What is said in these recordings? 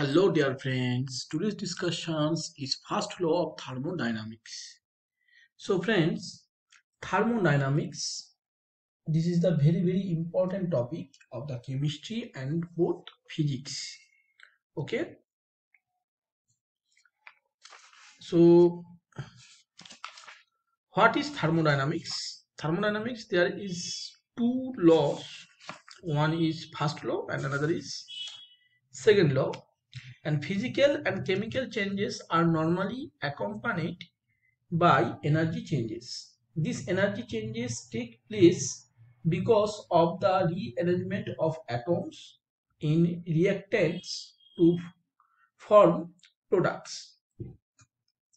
Hello dear friends, today's discussions is first law of thermodynamics. So friends, thermodynamics, this is the very very important topic of the chemistry and both physics. Okay. So what is thermodynamics? Thermodynamics there is two laws. One is first law and another is second law and physical and chemical changes are normally accompanied by energy changes. These energy changes take place because of the rearrangement of atoms in reactants to form products.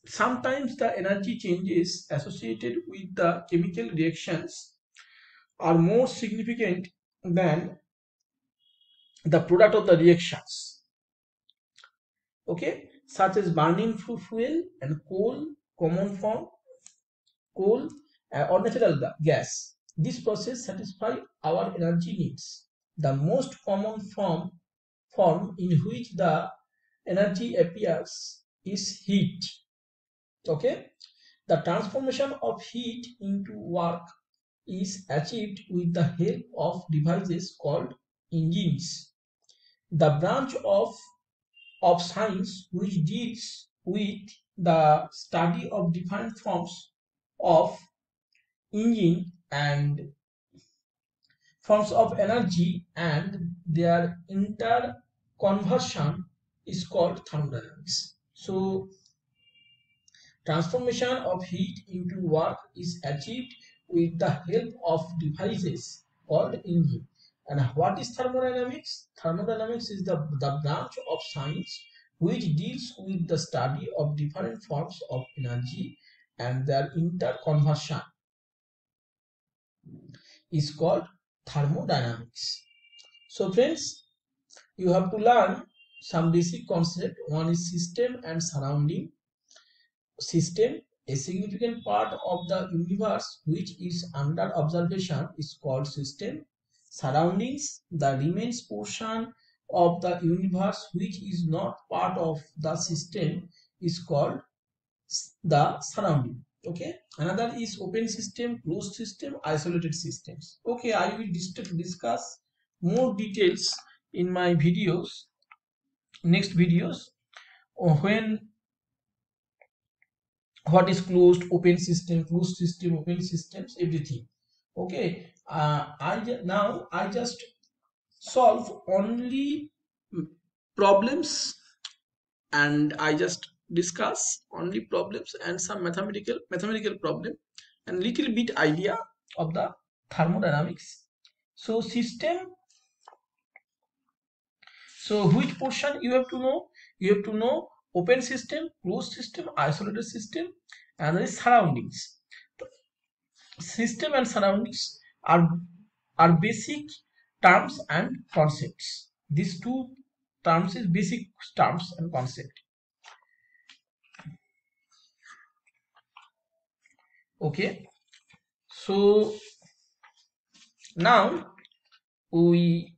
Sometimes the energy changes associated with the chemical reactions are more significant than the product of the reactions okay? Such as burning fuel and coal common form coal uh, or natural gas. This process satisfy our energy needs. The most common form form in which the energy appears is heat. Okay? The transformation of heat into work is achieved with the help of devices called engines. The branch of of science which deals with the study of different forms of engine and forms of energy and their interconversion is called thermodynamics. So transformation of heat into work is achieved with the help of devices called engine. And what is thermodynamics? Thermodynamics is the, the branch of science which deals with the study of different forms of energy and their interconversion is called thermodynamics. So friends, you have to learn some basic concept. One is system and surrounding. System, a significant part of the universe which is under observation is called system surroundings, the remains portion of the universe which is not part of the system is called the surrounding. Okay? Another is open system closed system isolated systems. Okay i will discuss more details in my videos next videos uh, when what is closed open system closed system open systems everything. Okay uh, I now I just solve only problems and I just discuss only problems and some mathematical mathematical problem and little bit idea of the thermodynamics. So system so which portion you have to know? You have to know open system closed system isolated system and the surroundings. System and surroundings are, are basic terms and concepts. These two terms is basic terms and concept. Okay. So now we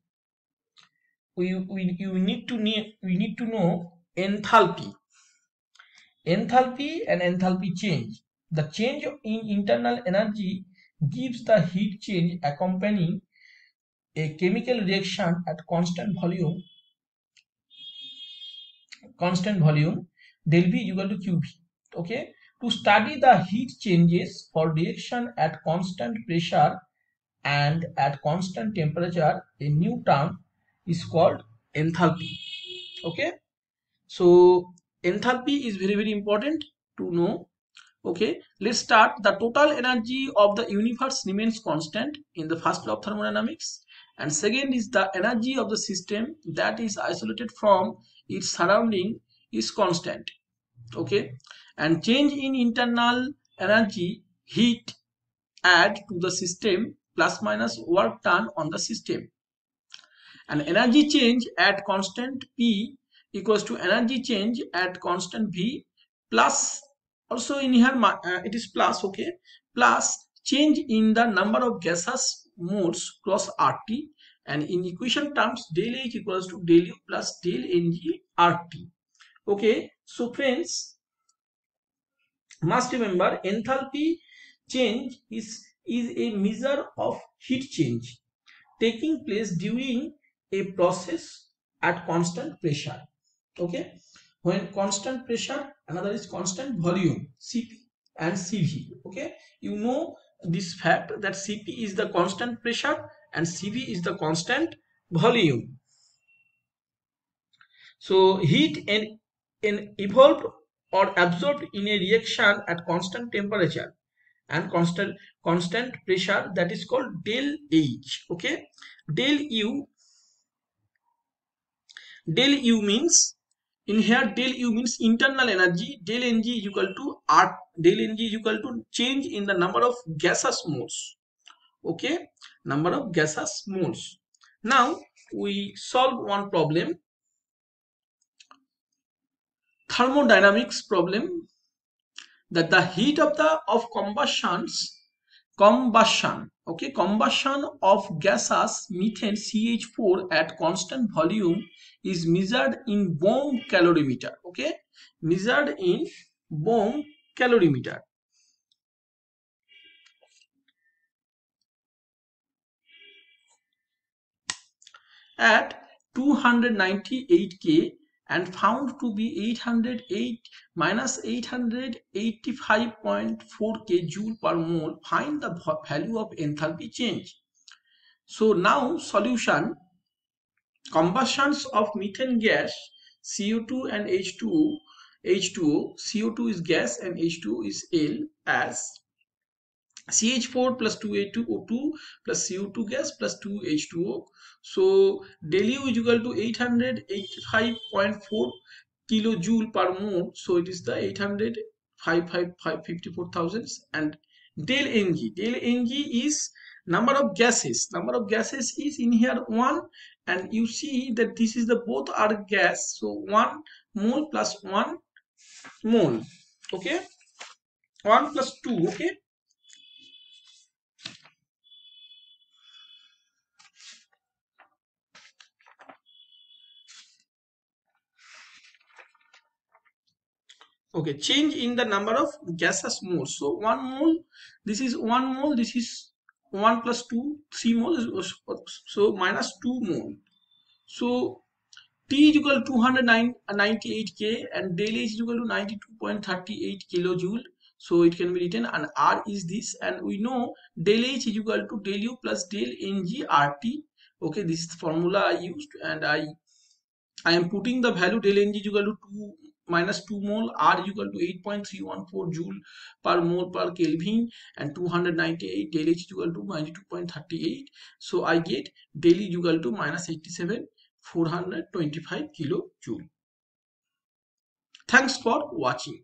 we, we you need to need we need to know enthalpy enthalpy and enthalpy change the change in internal energy gives the heat change accompanying a chemical reaction at constant volume constant volume del V equal to QV okay? To study the heat changes for reaction at constant pressure and at constant temperature a new term is called enthalpy. Okay? So enthalpy is very very important to know okay let's start. The total energy of the universe remains constant in the first law of thermodynamics. And second is the energy of the system that is isolated from its surrounding is constant. Okay and change in internal energy heat add to the system plus minus work done on the system. And energy change at constant p equals to energy change at constant v plus also in here uh, it is plus okay plus change in the number of gases moles cross RT and in equation terms del H equals to del U plus del Ng RT. Okay, so friends, must remember enthalpy change is, is a measure of heat change taking place during a process at constant pressure. Okay, when constant pressure, another is constant volume, Cp and Cv. Okay, you know this fact that Cp is the constant pressure and Cv is the constant volume. So heat and, in evolved or absorbed in a reaction at constant temperature and constant constant pressure that is called del H. Okay, del U. Del U means in here del U means internal energy. Del Ng is equal to R. Del Ng is equal to change in the number of gaseous moles. Okay, number of gaseous moles. Now we solve one problem thermodynamics problem that the heat of the of combustions combustion okay? Combustion of gases methane ch4 at constant volume is measured in bomb calorimeter okay? Measured in bomb calorimeter. At 298 K and found to be 808 minus 885.4 k joule per mole find the value of enthalpy change. So now solution combustions of methane gas co2 and h2o h2o co2 is gas and h2o is l as CH4 plus 2A2O2 plus CO2 gas plus 2H2O. So del U is equal to 885.4 kilojoule per mole. So it is the 855,000 and del Ng. Del Ng is number of gases. Number of gases is in here 1 and you see that this is the both are gas. So 1 mole plus 1 mole. Okay. 1 plus 2. Okay okay change in the number of gaseous moles so one mole this is one mole this is 1 plus 2 3 mole so minus 2 mole so T is equal to 298 K and del H is equal to 92.38 kilojoule. So it can be written and R is this and we know del H is equal to del U plus del Ng RT. Okay, this is formula I used and I I am putting the value del Ng is equal to 2 minus 2 mole R equal to 8.314 joule per mole per Kelvin and 298 del H equal to 92.38 so I get del E equal to minus 87 425 kilojoule thanks for watching